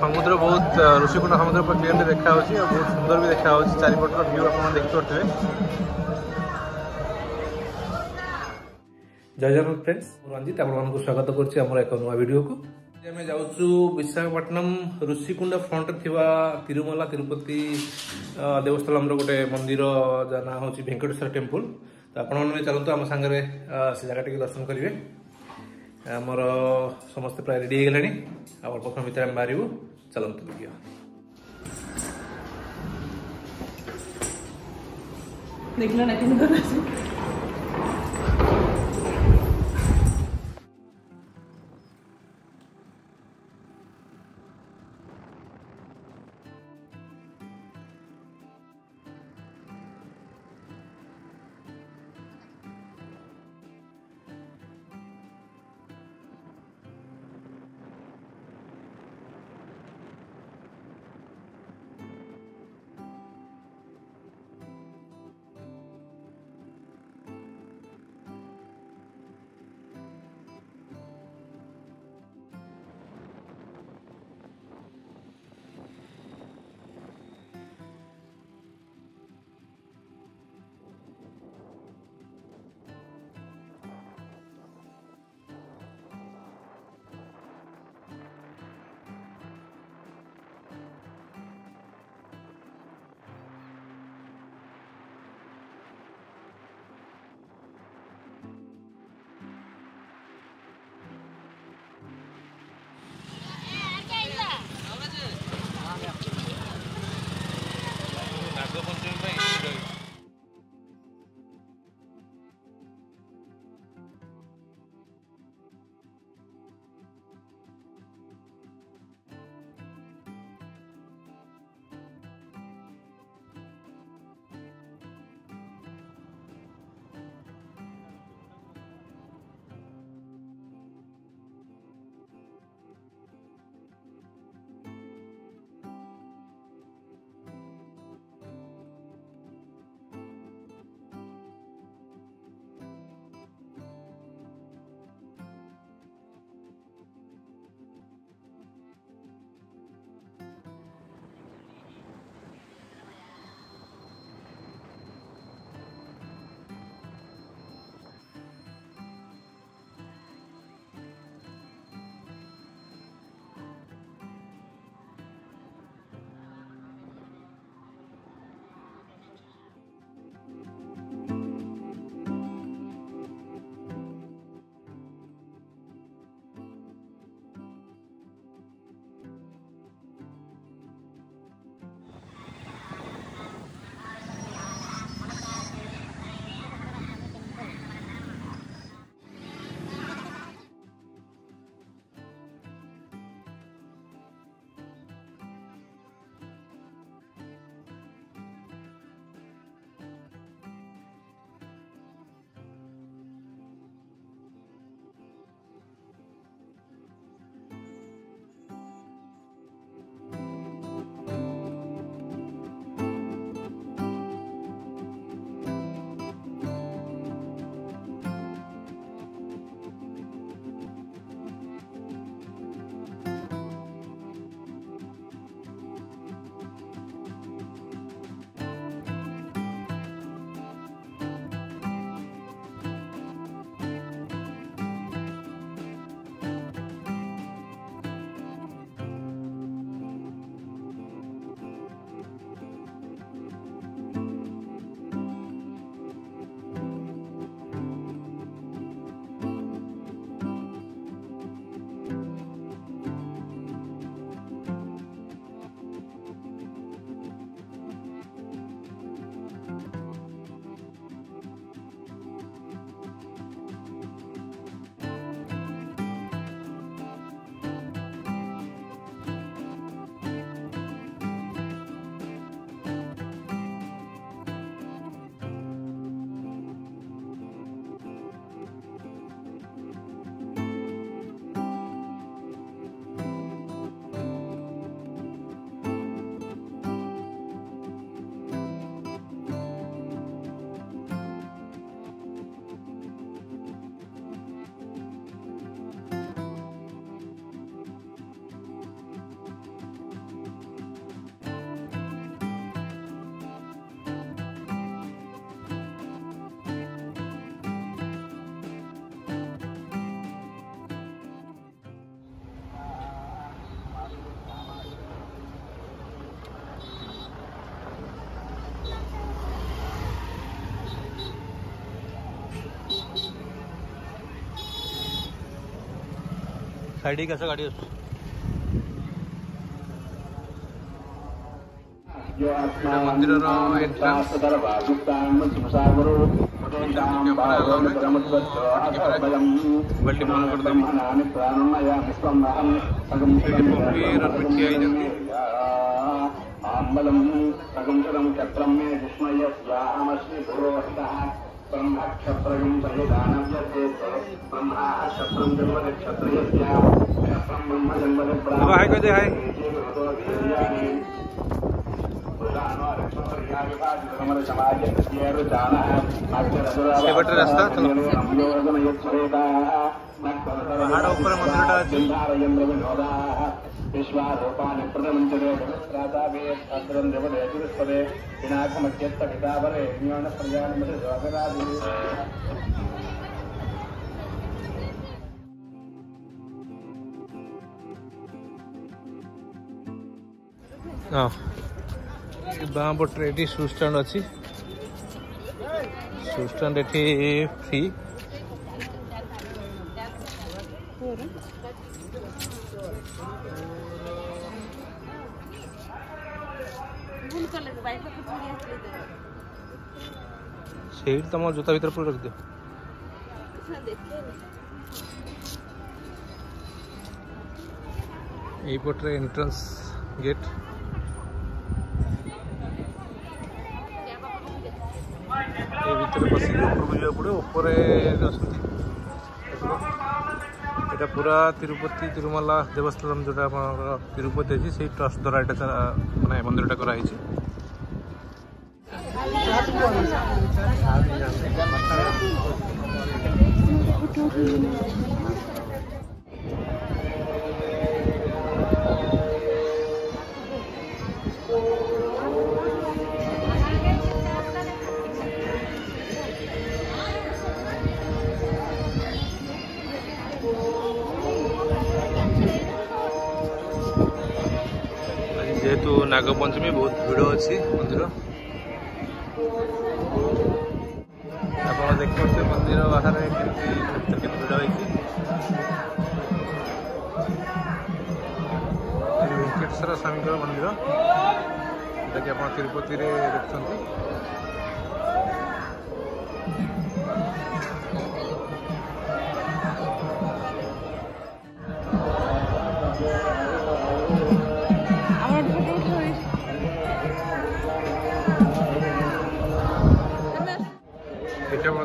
সমুদ্র বহু ঋষিকুণ্ড সমুদ্র উপর ক্লিয়ারলি দেখা হচ্ছে আর বহুত সুন্দর বি দেখা হচ্ছে চারিপটর ভিউ আপনারা দেখতে পারতেবে জয় জগন্নাথ ফ্রেন্ডস মু রঞ্জিত আপনাদের স্বাগত করছি আমার এক নয়া ভিডিও কু আমি যাচ্ছু বিশাখাপাটনম ঋষিকুণ্ড ফ্রন্টে থাকা তিরুমলা তিরুপতি দেবস্থলমর গোটে মন্দির যা না হচ্ছে ভেঙ্কটেশ্বর টেম্পল তো আপনার চলতো আমার সাংরে সে জায়গাটিকে দর্শন করবে ଆମର ସମସ୍ତେ ପ୍ରାୟ ରେଡ଼ି ହେଇଗଲେଣି ଆଉ ଅଳ୍ପ ସମୟ ଭିତରେ ଆମେ ବାହାରିବୁ ଚାଲନ୍ତୁ ଭିଡ଼ିଓ ଦେଖିଲ ନା खड़ी कैसे गाड़ी उस मंदिर बल्कि मन कर दी आंबलम सगुंसलम चक्रम में विस्मय श्याम श्री पूर्वस्थ ब्रह्मक्षत्रगं परिधानव्यते ब्रह्मा क्षत्रं जन्मनक्षत्रयस्या क्षत्रं पहाड़ ऊपर मंदिर विश्वारूपानिप्रदमञ्चरे जगत्रातावे अग्रं देवदेवदुरुष्पदे पिनाकमत्यत्तपितावरे विज्ञानप्रजानमति स्वागराधि ହଁ ବାଁ ପଟରେ ଏଠି ସୁଜ୍ ଷ୍ଟାଣ୍ଡ ଅଛି ସୁଜ୍ ଷ୍ଟାଣ୍ଡ ଏଠି ଫ୍ରି ସେଇଠି ତମ ଜୋତା ଭିତରେ ପୁରା ରଖିଦିଅ ଏଇପଟରେ ଏଣ୍ଟ୍ରାନ୍ସ ଗେଟ୍ ଏ ଭିତରେ ବସିକି ଉପରକୁ ଯିବାକୁ ପଡ଼ିବ ଉପରେ ଅଛନ୍ତି এটা পুরা তিরুপতি তিরুমালা দেবস্থান যেটা আপনার তিরুপতি আছে সেই ট্রাস্ট দ্বারা এটা মানে মন্দিরটা করা যেহেতু নাগপঞ্চমী বহুত ভিড় ଅଛି ମନ୍ଦିର ଦେଖି ପାରୁଥିବେ ମନ୍ଦିର ବାହାରେ କେମିତି ଭକ୍ତ କେମିତି ଭିଡ଼ ହେଇଛି ଭେଙ୍କଟେଶ୍ୱର ସ୍ୱାମୀଙ୍କର ମନ୍ଦିର ଯେଉଁଟାକି ଆପଣ ତିରୁପତିରେ ଦେଖୁଛନ୍ତି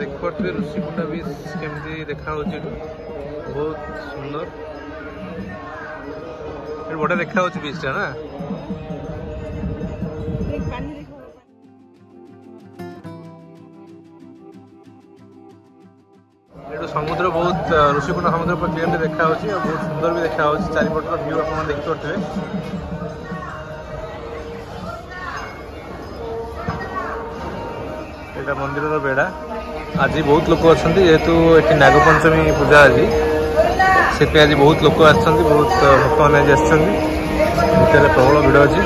ଦେଖିପାରୁଥିବେ ଋଷିକୁଣ୍ଡା ବିଚ୍ କେମିତି ଦେଖାହେଉଛି ଏଠି ବହୁତ ସୁନ୍ଦର ଏଠି ବଢ଼ିଆ ଦେଖାହେଉଛି ବିଚ୍ଟା ନା ଏଠୁ ସମୁଦ୍ର ବହୁତ ଋଷିକୁଣ୍ଡା ସମୁଦ୍ର ପୁରା କ୍ଲିୟରଲି ଦେଖାହେଉଛି ଆଉ ବହୁତ ସୁନ୍ଦର ବି ଦେଖାହେଉଛି ଚାରିପଟର ଭ୍ୟୁ ଆପଣମାନେ ଦେଖିପାରୁଥିବେ এটা মন্দিরের বেড়া আজি বহুত লোক অনেক যেহেতু এটি নাগপঞ্চমী পূজা আজি সেপে আজি বহুত লোক আসছেন বহুত ভক্ত মানে আজ আসছেন ভিতরে প্রবল ভিড় অছি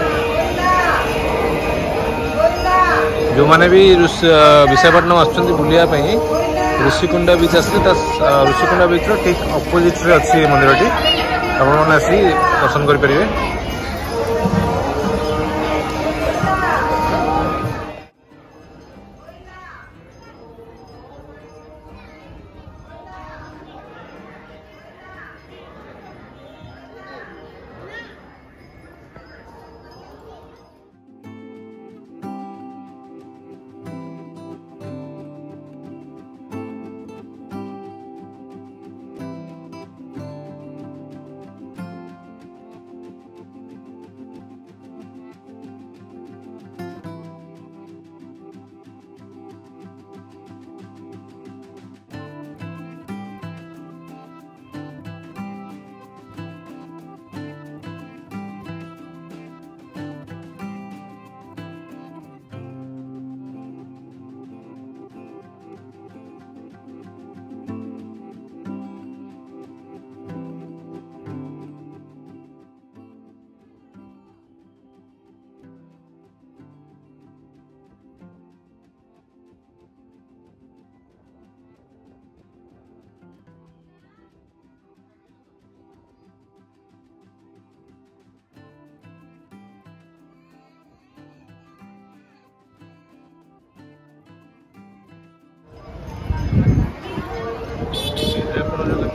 ଯେଉଁମାନେ ବି ବିଶାଖାପାଟନମ ଆସୁଛନ୍ତି ବୁଲିବା ପାଇଁ ଋଷିକୁଣ୍ଡା ବିଚ୍ ଆସିଲେ ତା ଋଷିକୁଣ୍ଡା ବିଚ୍ର ଠିକ୍ ଅପୋଜିଟ୍ରେ ଅଛି ମନ୍ଦିରଟି ଆପଣମାନେ ଆସି ଦର୍ଶନ କରିପାରିବେ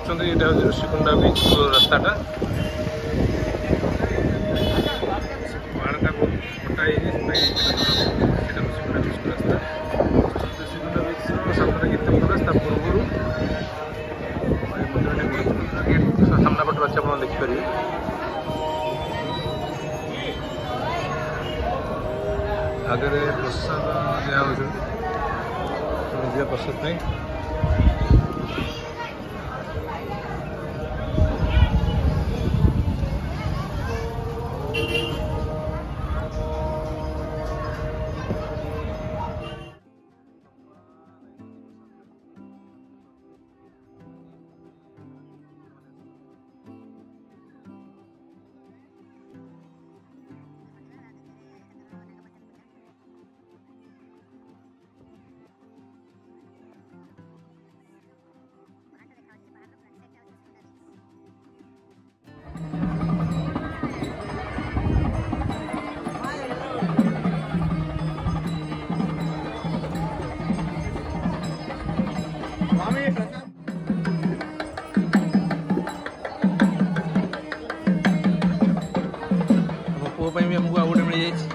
చూస్తుంది এটা ঋষিকুণ্ডা বীচ রাস্তাটা সামনে পটে আছে আপনারা দেখিপারে ଆଗରେ ପ୍ରସାଦ ଦିଆହେଉଛି ଦିଆ ପ୍ରସାଦ ପାଇଁ আমি আমগো আগুনে মরে যাইছি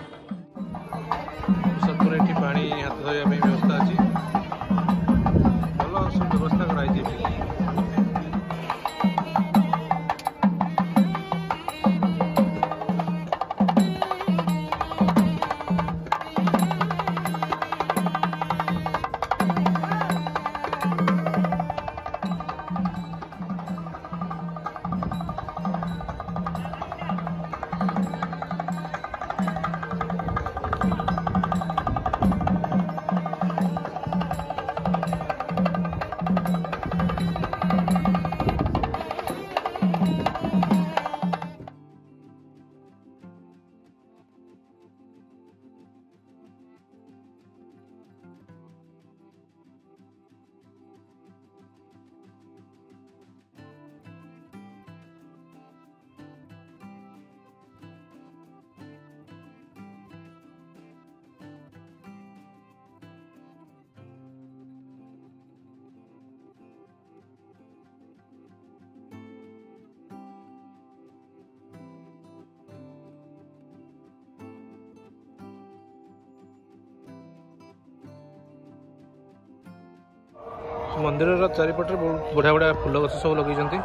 ମନ୍ଦିରର ଚାରିପଟରେ ବହୁତ ବଢ଼ିଆ ବଢ଼ିଆ ଫୁଲ ଗଛ ସବୁ ଲଗେଇଛନ୍ତି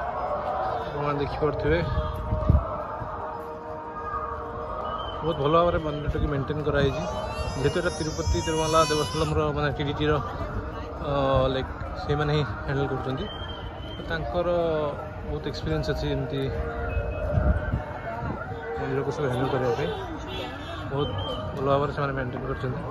ଆପଣମାନେ ଦେଖିପାରୁଥିବେ ବହୁତ ଭଲ ଭାବରେ ମନ୍ଦିରଟିକୁ ମେଣ୍ଟେନ୍ କରାହେଇଛି ଯେହେତୁ ଏଇଟା ତିରୁପତି ତିରୁମାଲା ଦେବସ୍ଥାନମର ମାନେ ଟିଡ଼ିଟିର ଲାଇକ୍ ସେମାନେ ହିଁ ହ୍ୟାଣ୍ଡେଲ୍ କରୁଛନ୍ତି ତାଙ୍କର ବହୁତ ଏକ୍ସପିରିଏନ୍ସ ଅଛି ଏମିତି ମନ୍ଦିରକୁ ସବୁ ହ୍ୟାଣ୍ଡେଲ୍ କରିବା ପାଇଁ ବହୁତ ଭଲ ଭାବରେ ସେମାନେ ମେଣ୍ଟେନ୍ କରିଛନ୍ତି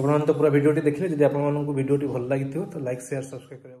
ଆପଣମାନେ ତ ପୁରା ଭିଡ଼ିଓଟି ଦେଖିଲେ ଯଦି ଆପଣମାନଙ୍କୁ ଭିଡ଼ିଓଟି ଭଲ ଲାଗିଥିବ ତ ଲାଇକ୍ ସେୟାର ସବସ୍କ୍ରାଇବ୍ କରିବା